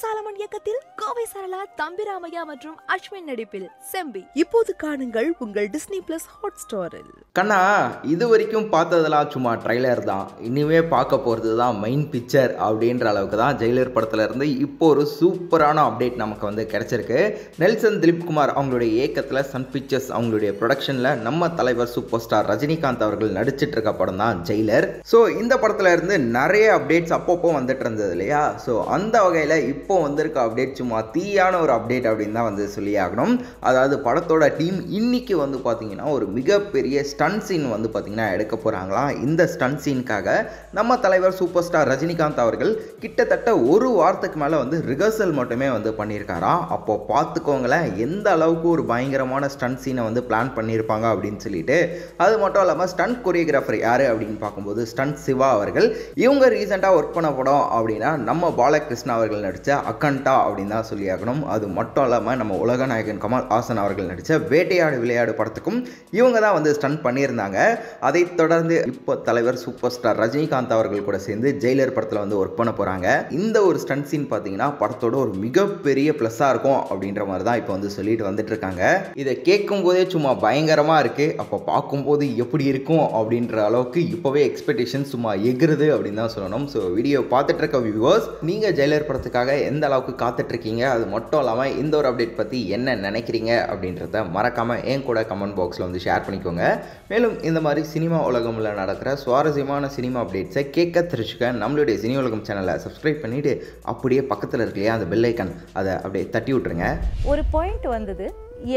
சாலமன் இயக்கத்தில் கோவை சரளா தம்பிராமையா மற்றும் அஸ்வின் நடிப்பில் செம்பி. இப்போது காணுங்கள் உங்கள் டிஸ்னி பிளஸ் ஹாட் ஸ்டாரில். கண்ணா இது வரைக்கும் பார்த்ததெல்லாம் சும்மா ட்ரைலர் தான். இனிமே பார்க்க போகிறது தான் மெயின் பிக்சர் அப்படின்ற அளவுக்கு தான் ஜெயிலர் படத்துல இருந்து இப்போ ஒரு சூப்பரான அப்டேட் நமக்கு வந்து கிடைச்சிருக்கு. நெல்சன் திலீப் குமார் அவங்களுடைய இயக்கத்தில் சன் பிக்சர்ஸ் அவங்களுடைய ப்ரொடக்ஷனில் நம்ம தலைவர் சூப்பர் ஸ்டார் ரஜினிகாந்த் அவர்கள் நடிச்சிட்டு இருக்க படம் தான் ஜெயிலர். ஸோ இந்த படத்துல இருந்து நிறைய அப்டேட்ஸ் அப்பப்போ வந்துட்டு இருந்தது இல்லையா? ஸோ அந்த வகையில் இப்போ வந்திருக்க அப்டேட் சும்மா தீயான ஒரு அப்டேட் அப்படின்னு தான் வந்து சொல்லி ஆகணும் அதாவது படத்தோட டீம் இன்னைக்கு வந்து பார்த்தீங்கன்னா ஒரு மிகப்பெரிய ஸ்டன் சீன் வந்து பார்த்தீங்கன்னா எடுக்க போகிறாங்களாம் இந்த ஸ்டன் சீனுக்காக நம்ம தலைவர் சூப்பர் ஸ்டார் ரஜினிகாந்த் அவர்கள் கிட்டத்தட்ட ஒரு வாரத்துக்கு மேலே வந்து ரிஹர்சல் மட்டுமே வந்து பண்ணியிருக்காராம் அப்போ பார்த்துக்கோங்களேன் எந்த அளவுக்கு ஒரு பயங்கரமான ஸ்டன் சீனை வந்து பிளான் பண்ணியிருப்பாங்க அப்படின்னு சொல்லிட்டு. அது மட்டும் இல்லாமல் ஸ்டன் கொரியோகிராஃபர் யார் அப்படின்னு பார்க்கும்போது ஸ்டன்ட் சிவா அவர்கள். இவங்க ரீசெண்டாக ஒர்க் பண்ண படம் அப்படின்னா நம்ம பாலகிருஷ்ணா அவர்கள் நடித்த அக்கண்டா அப்படின்னு தான் சொல்லியாகணும். அது மட்டும் இல்லாமல் நம்ம உலகநாயகன் கமல் ஹாசன் அவர்கள் நடித்த வேட்டையாடு விளையாடு படத்துக்கும் இவங்க தான் வந்து ஸ்டன்ட் பண்ணியிருந்தாங்க. அதை தொடர்ந்து இப்போ தலைவர் சூப்பர் ஸ்டார் ரஜினிகாந்த் அவர்கள் கூட சேர்ந்து ஜெயிலர் படத்தில் வந்து ஒர்க் பண்ண போகிறாங்க இந்த ஒரு ஸ்டன் சீன் பார்த்தீங்கன்னா படத்தோட ஒரு மிகப்பெரிய ப்ளஸ்ஸாக இருக்கும் அப்படின்ற மாதிரி தான் இப்போ வந்து சொல்லிட்டு வந்துட்டு இருக்காங்க. இதை கேட்கும் போதே சும்மா பயங்கரமாக இருக்குது அப்போ பார்க்கும்போது எப்படி இருக்கும் அப்படின்ற அளவுக்கு இப்போவே எக்ஸ்பெக்டேஷன் சும்மா எகுறுது அப்படின்னு தான் சொல்லணும். ஸோ வீடியோ பார்த்துட்டு இருக்க வியூவர்ஸ் நீங்கள் ஜெயிலர் படத்துக்காக எந்த அளவுக்கு காத்துட்ருக்கீங்க? அது மட்டும் இல்லாமல் இந்த ஒரு அப்டேட் பற்றி என்ன நினைக்கிறீங்க? அப்படின்றத மறக்காமல் என் கூட கமெண்ட் பாக்ஸில் வந்து ஷேர் பண்ணிக்கோங்க. மேலும் இந்த மாதிரி சினிமா உலகமில் நடக்கிற சுவாரஸ்யமான சினிமா அப்டேட்ஸை கேட்க தெரிஞ்சுக்க நம்மளுடைய சினி உலகம் சேனலை சப்ஸ்கிரைப் பண்ணிவிட்டு அப்படியே பக்கத்தில் இருக்கலையா அந்த பெல்லைக்கன் அதை அப்படியே தட்டி விட்ருங்க ஒரு பாயிண்ட் வந்தது.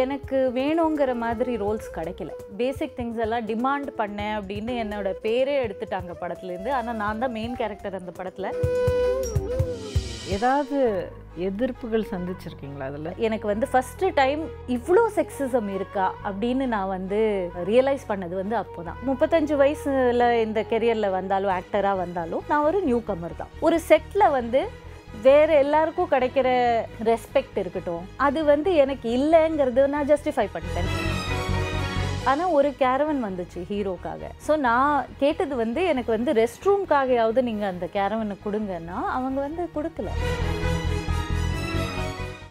எனக்கு வேணுங்கிற மாதிரி ரோல்ஸ் கிடைக்கல. பேசிக் திங்ஸ் எல்லாம் டிமாண்ட் பண்ணேன் அப்படின்னு என்னோட பேரே எடுத்துட்டாங்க படத்துலேருந்து. ஆனால் நான் தான் மெயின் கேரக்டர் அந்த படத்தில். ஏதாவது எதிர்ப்புகள் சந்திச்சிருக்கீங்களா அதில்? எனக்கு வந்து ஃபஸ்ட்டு டைம் இவ்வளோ செக்ஸிசம் இருக்கா அப்படின்னு நான் வந்து ரியலைஸ் பண்ணது வந்து அப்போ தான் முப்பத்தஞ்சு வயசில் இந்த கெரியரில் வந்தாலும் ஆக்டராக வந்தாலும் நான் ஒரு நியூ கமர் தான். ஒரு செட்டில் வந்து வேறு எல்லாருக்கும் கிடைக்கிற ரெஸ்பெக்ட் இருக்கட்டும். அது வந்து எனக்கு இல்லைங்கிறது நான் ஜஸ்டிஃபை பண்ணிட்டேன். ஆனால் ஒரு கேரவன் வந்துச்சு ஹீரோக்காக ஸோ நான் கேட்டது வந்து எனக்கு வந்து ரெஸ்ட் ரூம்காகையாவது நீங்கள் அந்த கேரவனை கொடுங்கன்னா அவங்க வந்து கொடுக்கல.